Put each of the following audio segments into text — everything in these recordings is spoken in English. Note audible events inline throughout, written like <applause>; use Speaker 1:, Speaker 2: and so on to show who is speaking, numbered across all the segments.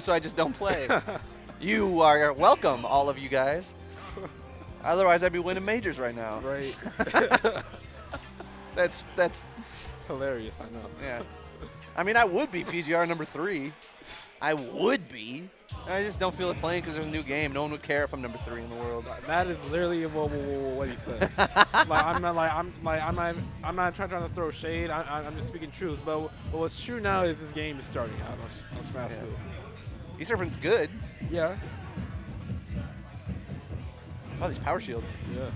Speaker 1: so I just don't play. <laughs> you are welcome, all of you guys. Otherwise, I'd be winning majors right now.
Speaker 2: right. <laughs>
Speaker 1: That's that's
Speaker 2: Hilarious, I know.
Speaker 1: yeah. I mean, I would be PGR number three. I would be. I just don't feel like playing because there's a new game. No one would care if I'm number three in the world.
Speaker 2: That is literally what, what, what he says. <laughs> like I'm not like I'm like I'm not I'm not trying, trying to throw shade. I, I'm just speaking truth. But, but what's true now is this game is starting out on Smash
Speaker 1: Yeah.
Speaker 2: 2.
Speaker 1: E-Serpent's good.
Speaker 2: Yeah.
Speaker 1: Oh, these power shields.
Speaker 2: Yeah.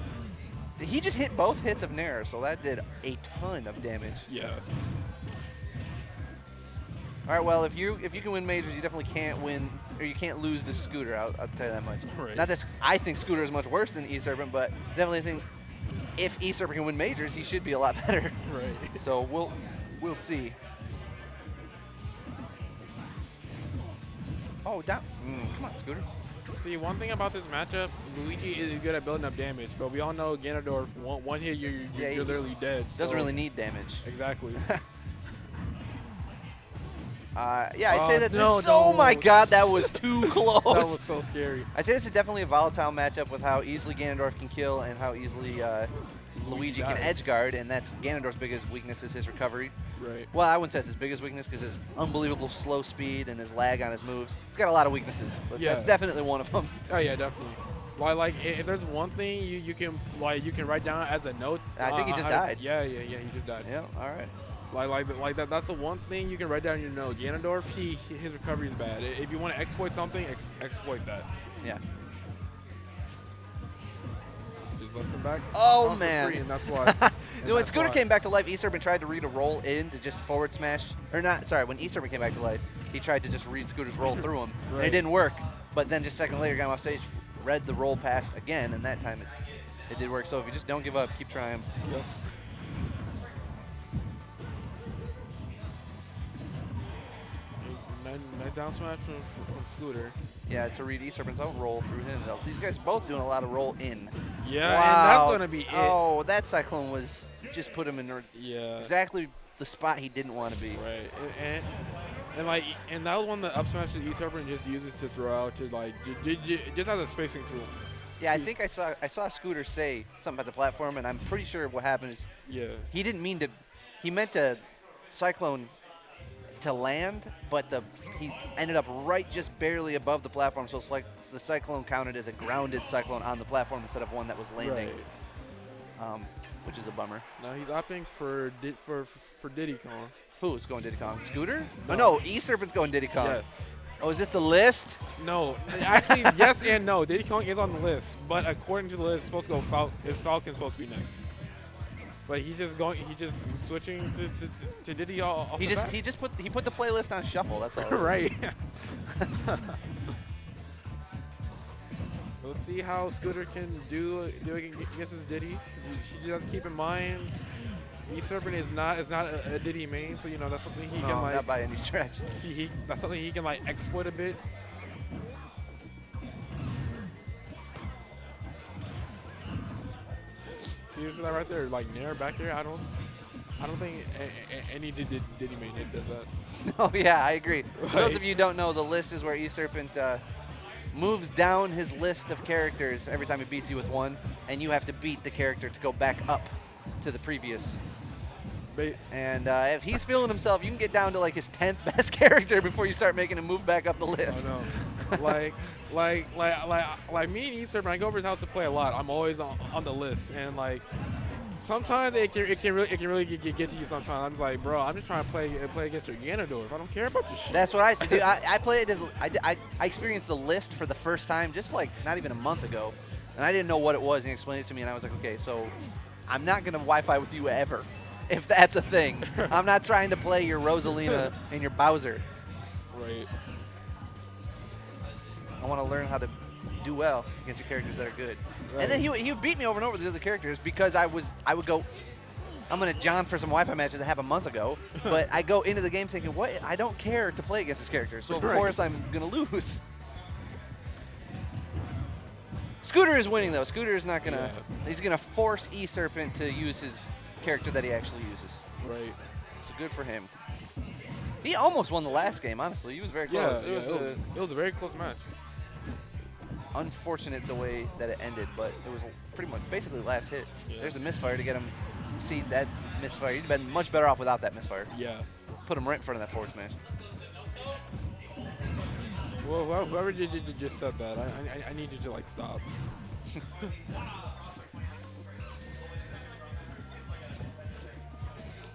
Speaker 1: He just hit both hits of Nair, so that did a ton of damage.
Speaker 2: Yeah.
Speaker 1: All right, well, if you if you can win majors, you definitely can't win or you can't lose to Scooter. I'll, I'll tell you that much.
Speaker 2: Right.
Speaker 1: Not that I think Scooter is much worse than E-Serpent, but definitely think if E-Serpent can win majors, he should be a lot <laughs> better.
Speaker 2: Right.
Speaker 1: So we'll we'll see. Oh, down. Mm, come on, Scooter.
Speaker 2: See, one thing about this matchup, Luigi is good at building up damage, but we all know Ganondorf, one, one hit, you're, you're,
Speaker 1: Yeah,
Speaker 2: you're literally dead.
Speaker 1: Doesn't
Speaker 2: so-
Speaker 1: really need damage.
Speaker 2: Exactly. <laughs>
Speaker 1: Uh, yeah, I'd say
Speaker 2: Oh,
Speaker 1: that.
Speaker 2: no,
Speaker 1: this, oh my God, that was too <laughs> close.
Speaker 2: that was so scary.
Speaker 1: I'd say this is definitely a volatile matchup with how easily Ganondorf can kill and how easily uh, Luigi can edge guard, and that's Ganondorf's biggest weakness is his recovery.
Speaker 2: Right.
Speaker 1: Well, I wouldn't say it's his biggest weakness because his unbelievable slow speed and his lag on his moves. He's got a lot of weaknesses, but
Speaker 2: Yeah.
Speaker 1: that's definitely one of them.
Speaker 2: Oh yeah, definitely. Why, like if there's one thing you, you can like you can write down as a note.
Speaker 1: I think he
Speaker 2: uh,
Speaker 1: just
Speaker 2: how-
Speaker 1: died.
Speaker 2: Yeah, yeah, yeah. He just died.
Speaker 1: yeah, all right.
Speaker 2: Like, like, like that. That's the one thing you can write down in your note. Ganondorf, he, he- his recovery is bad. If you want to exploit something, ex- exploit that.
Speaker 1: Yeah.
Speaker 2: Back.
Speaker 1: Oh, man.
Speaker 2: free, and that's why. <laughs> and
Speaker 1: know, when Scooter
Speaker 2: why.
Speaker 1: came back to life, Easterman tried to read a roll in to just forward smash. Or not, sorry, when Easterman came back to life, he tried to just read Scooter's roll through him. And it didn't work. But then just a second later, got him off stage, read the roll past again, and that time it, it did work. So if you just don't give up, keep trying.
Speaker 2: Yep. Nice, down smash from, from Scooter.
Speaker 1: Yeah, to read Easterman's own roll through him. These guys both doing a lot of roll in.
Speaker 2: Yeah,
Speaker 1: wow.
Speaker 2: and that's gonna be it.
Speaker 1: Oh, that Cyclone was just put him in the-
Speaker 2: Yeah.
Speaker 1: exactly the spot he didn't want to be.
Speaker 2: Right, and, and and like and that was one the up smash that East just uses to throw out to like just as a spacing tool.
Speaker 1: Yeah, I think I saw I saw Scooter say something about the platform, and I'm pretty sure what happened is
Speaker 2: Yeah.
Speaker 1: he didn't mean to. He meant to cyclone to land, but the he ended up right just barely above the platform. So it's like the cyclone counted as a grounded cyclone on the platform instead of one that was landing,
Speaker 2: Right.
Speaker 1: um, which is a bummer.
Speaker 2: Now he's opting for Di- for for Diddy Kong.
Speaker 1: Who's going Diddy Kong? Scooter? Oh
Speaker 2: No.
Speaker 1: no, E Serpent's going Diddy Kong.
Speaker 2: Yes.
Speaker 1: Oh, is this the list?
Speaker 2: No, actually, yes and no. Diddy Kong is on the list, but according to the list, it's supposed to go Fal- is Falcon supposed to be next? But he's just going. He just switching to, to, to Diddy all off
Speaker 1: He just he just put he put the playlist on shuffle. That's all. <laughs>
Speaker 2: right. <laughs> <laughs> Let's see how Scooter can do do against his Diddy. She just keep in mind, E Serpent is not is not a, a Diddy main, so you know that's something he
Speaker 1: No,
Speaker 2: can oh, like.
Speaker 1: not by any stretch.
Speaker 2: he, he, that's something he can like exploit a bit. See that right there, like Nair back there. I don't, I don't think any did, did Diddy main hit does that. <laughs>
Speaker 1: Oh yeah, I agree. For those of you don't know, the list is where E Serpent uh, moves down his list of characters every time he beats you with one, and you have to beat the character to go back up to the previous. And uh, if he's feeling himself, you can get down to like his tenth <laughs> best character before you start making him move back up the
Speaker 2: I
Speaker 1: list.
Speaker 2: know. Like, <laughs> like, like, like, like me and Easter, when I go over his house to play a lot, I'm always on, on the list, and like, sometimes it can, it can really, it can really get, get, to you. Sometimes I'm like, bro, I'm just trying to play, uh, play against your Ganondorf. I don't care about this shit.
Speaker 1: That's what I said. Dude, I, I <laughs> played as I, I, I experienced the list for the first time just like not even a month ago, and I didn't know what it was. And he explained it to me, and I was like, okay, so I'm not gonna Wi-Fi with you ever, <laughs> if that's a thing. I'm not trying to play your Rosalina and your Bowser.
Speaker 2: right.
Speaker 1: I want to learn how to do well against your characters that are good. And then he, would- he would beat me over and over with the other characters because I was I would go. I'm gonna John for some Wi-Fi matches I have a month ago, <laughs> but I go into the game thinking, what? I don't care to play against this character, so of
Speaker 2: Right.
Speaker 1: course I'm gonna lose. Scooter is winning though. Scooter is not gonna. He's gonna force E Serpent to use his character that he actually uses.
Speaker 2: Right.
Speaker 1: So good for him. He almost won the last game, honestly. He was very close.
Speaker 2: yeah,
Speaker 1: it was,
Speaker 2: it, was,
Speaker 1: uh,
Speaker 2: it was a very close match.
Speaker 1: Unfortunate the way that it ended, but it was pretty much basically last hit.
Speaker 2: Yeah.
Speaker 1: There's a misfire to get him. See that misfire. You'd been much better off without that misfire.
Speaker 2: Yeah.
Speaker 1: Put him right in front of that forward smash.
Speaker 2: Well, whoever- whoever did, did, just said that, I, I, I need you to like stop. <laughs>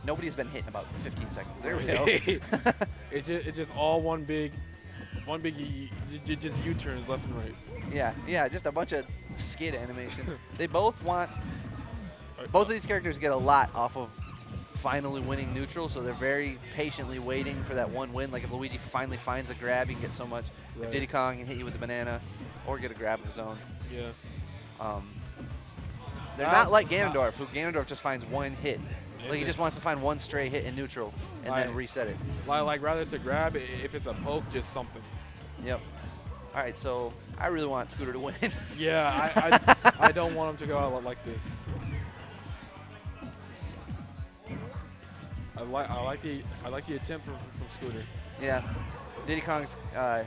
Speaker 1: Nobody has been hit in about 15 seconds. There we go. <laughs> <laughs>
Speaker 2: it just it just all one big, one big just U-turns left and right.
Speaker 1: yeah, yeah, just a bunch of skid animation. <laughs> they both want both of these characters get a lot off of finally winning neutral, so they're very patiently waiting for that one win. Like if Luigi finally finds a grab, he can get so much. If Diddy Kong can hit you with the banana, or get a grab of his own.
Speaker 2: Yeah.
Speaker 1: Um, they're
Speaker 2: That's-
Speaker 1: not like Ganondorf, who Ganondorf just finds one hit. Like he just wants to find one stray hit in neutral and then reset it.
Speaker 2: Like, like rather to grab, if it's a poke, just something.
Speaker 1: Yep. All right, so I really want Scooter to win. <laughs>
Speaker 2: Yeah, I, I, <laughs> I don't want him to go out like this. I like I like the I like the attempt from, from Scooter.
Speaker 1: yeah. Diddy Kong's uh,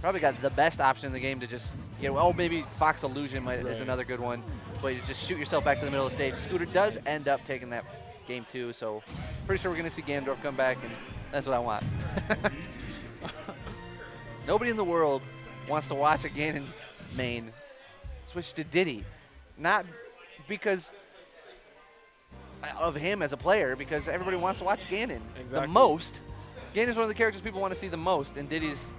Speaker 1: probably got the best option in the game to just get. Oh, maybe Fox Illusion might, is another good one, but you just shoot yourself back to the middle of the stage. Scooter does end up taking that game too, so pretty sure we're gonna see Ganondorf come back, and that's what I want. <laughs> Nobody in the world wants to watch a Ganon main switch to Diddy, not because of him as a player, because everybody wants to watch Ganon the
Speaker 2: Exactly.
Speaker 1: most. Ganon's one of the characters people want to see the most, and Diddy's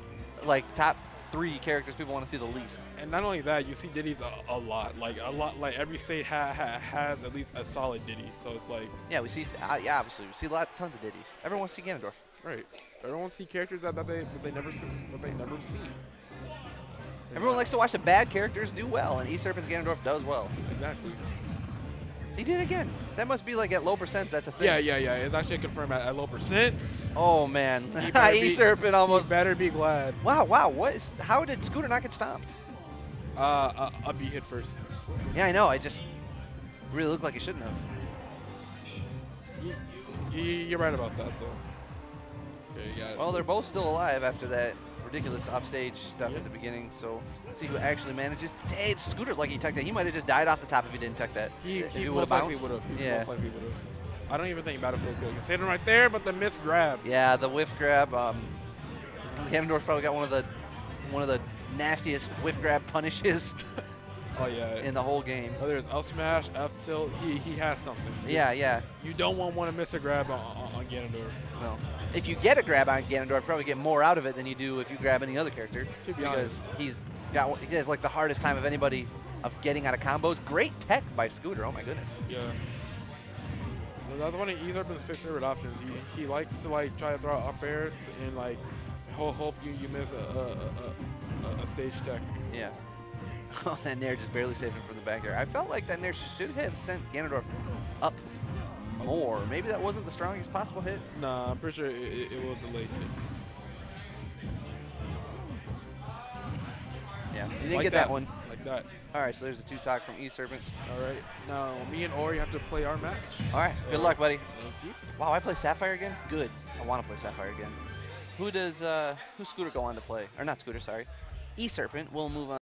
Speaker 1: like top three characters people want to see the least.
Speaker 2: And not only that, you see Diddy's a, a lot, like a lot, like every state ha, ha, has at least a solid Diddy. So it's like,
Speaker 1: Yeah, we see. Uh, yeah, obviously we see a lot, tons of Diddy's. Everyone wants to see Ganondorf.
Speaker 2: Right, everyone see characters that, that they that they never see, that they never see.
Speaker 1: Everyone likes to watch the bad characters do well, and E-Serpent's Ganondorf does well.
Speaker 2: exactly.
Speaker 1: He did again. That must be like at low percents. That's a thing.
Speaker 2: Yeah, yeah, yeah. It's actually confirmed at, at low percents.
Speaker 1: Oh man, E-Serpent <laughs>
Speaker 2: You
Speaker 1: almost.
Speaker 2: better be glad.
Speaker 1: Wow, wow. What is? How did Scooter not get stomped?
Speaker 2: Uh, a, a B hit first.
Speaker 1: Yeah, I know. I just really looked like he shouldn't have.
Speaker 2: You, you, you're right about that though. Okay, yeah.
Speaker 1: Well, they're both still alive after that ridiculous offstage stuff
Speaker 2: Yeah.
Speaker 1: at the beginning. So let's see who actually manages. Hey, Scooter's like he tucked that. He might have just died off the top if he didn't tuck that.
Speaker 2: He,
Speaker 1: if
Speaker 2: he
Speaker 1: he
Speaker 2: most
Speaker 1: would've
Speaker 2: likely
Speaker 1: bounced.
Speaker 2: would have. He
Speaker 1: Yeah.
Speaker 2: most likely would have. I don't even think Battlefield could. Hit him right there, but the miss grab.
Speaker 1: Yeah, the whiff grab. Um, Ganondorf probably got one of the one of the nastiest whiff grab punishes <laughs>
Speaker 2: Oh yeah.
Speaker 1: in the whole game.
Speaker 2: Oh, Whether it's up smash, F tilt, he he has something.
Speaker 1: Yeah, yeah.
Speaker 2: You don't want one to miss a grab on, on, on Ganondorf.
Speaker 1: No. If you get a grab on Ganondorf, probably get more out of it than you do if you grab any other character.
Speaker 2: To be
Speaker 1: because
Speaker 2: honest.
Speaker 1: he's got he has like the hardest time of anybody of getting out of combos. Great tech by Scooter. Oh my goodness.
Speaker 2: Yeah. That's one of E-Serpent's favorite options. He, he likes to like try to throw out up airs and like hope, hope you, you miss a, a, a, a, a stage tech.
Speaker 1: Yeah. <laughs> Oh, that Nair just barely saved him from the back air. I felt like that Nair should have sent Ganondorf up more. Maybe that wasn't the strongest possible hit.
Speaker 2: Nah, I'm pretty sure it, it, it was a late hit.
Speaker 1: Yeah, he didn't
Speaker 2: Like
Speaker 1: get that. one.
Speaker 2: Like that.
Speaker 1: All right, so there's a two stock from E Serpent.
Speaker 2: All right. Now me and Ori have to play our match.
Speaker 1: All right, good luck, buddy.
Speaker 2: Thank you.
Speaker 1: Wow, I play Sapphire again. Good. I want to play Sapphire again. Who does uh, who Scooter go on to play? Or not Scooter, sorry. E Serpent will move on.